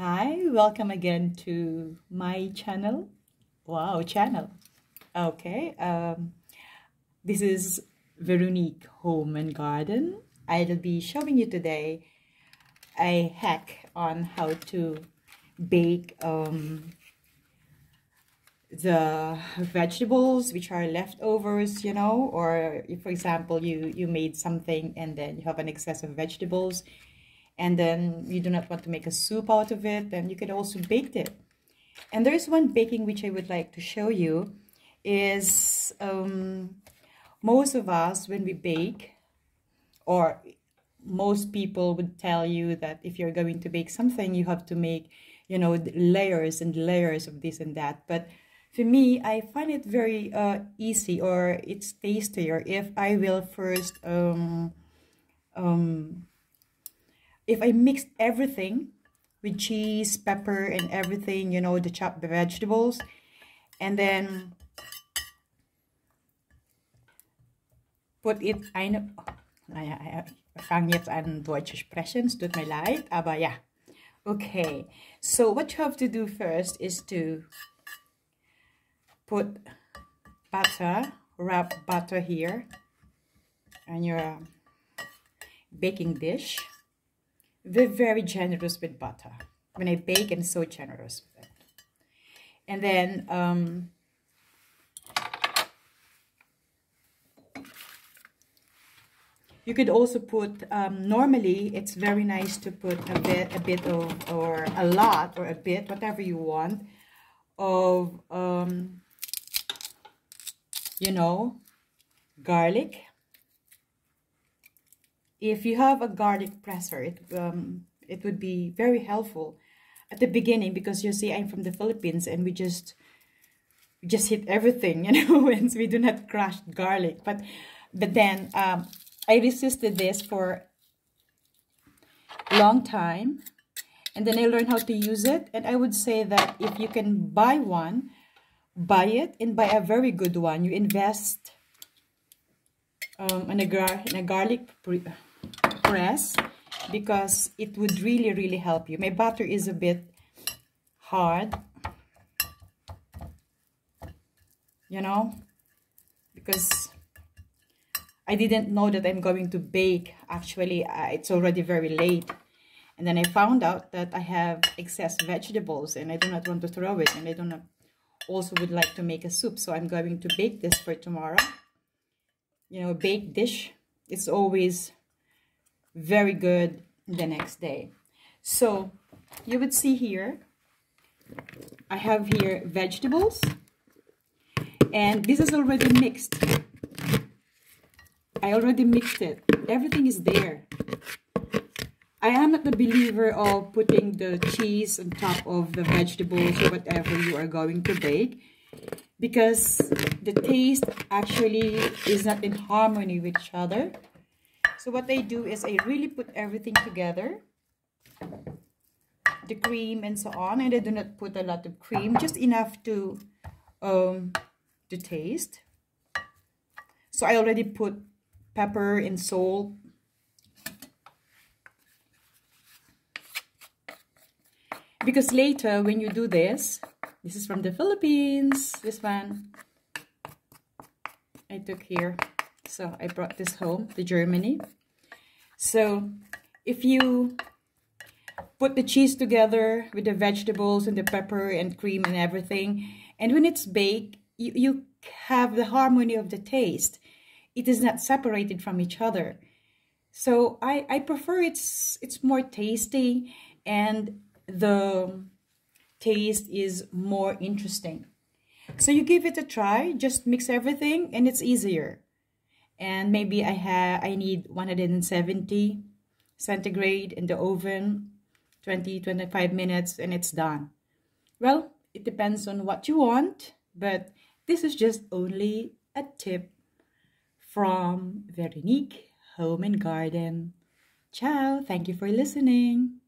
Hi, welcome again to my channel. Wow, channel. Okay, um, this is Veronique Home and Garden. I'll be showing you today a hack on how to bake um, the vegetables which are leftovers, you know, or for example, you, you made something and then you have an excess of vegetables and then you do not want to make a soup out of it, then you could also bake it. And there's one baking which I would like to show you is um, most of us when we bake or most people would tell you that if you're going to bake something you have to make you know layers and layers of this and that but for me i find it very uh, easy or it's tastier if i will first um, um, if I mixed everything with cheese, pepper, and everything, you know, the chopped vegetables, and then put it, I know, I fange jetzt an deutsche sprechen, tut mir leid, aber ja. Okay, so what you have to do first is to put butter, wrap butter here on your baking dish. We're very generous with butter. When I bake, I'm so generous with it. And then, um, you could also put, um, normally it's very nice to put a bit, a bit of, or a lot, or a bit, whatever you want, of, um, you know, garlic if you have a garlic presser, it, um, it would be very helpful at the beginning because you see I'm from the Philippines and we just we just hit everything, you know, and we do not crush garlic. But but then um, I resisted this for a long time and then I learned how to use it. And I would say that if you can buy one, buy it and buy a very good one. You invest um, in, a gar in a garlic press because it would really, really help you. My butter is a bit hard, you know, because I didn't know that I'm going to bake. Actually, it's already very late. And then I found out that I have excess vegetables and I do not want to throw it. And I do not also would like to make a soup. So I'm going to bake this for tomorrow. You know, baked dish. It's always very good the next day. So you would see here, I have here vegetables and this is already mixed. I already mixed it. Everything is there. I am not the believer of putting the cheese on top of the vegetables or whatever you are going to bake because the taste actually is not in harmony with each other. So what I do is I really put everything together. The cream and so on. And I do not put a lot of cream. Just enough to, um, to taste. So I already put pepper and salt. Because later when you do this, this is from the Philippines, this one I took here. So I brought this home to Germany. So if you put the cheese together with the vegetables and the pepper and cream and everything, and when it's baked, you, you have the harmony of the taste. It is not separated from each other. So I, I prefer it's it's more tasty and the taste is more interesting. So you give it a try, just mix everything and it's easier and maybe I have I need 170 centigrade in the oven 20 25 minutes and it's done. Well it depends on what you want but this is just only a tip from Veronique Home and Garden. Ciao. Thank you for listening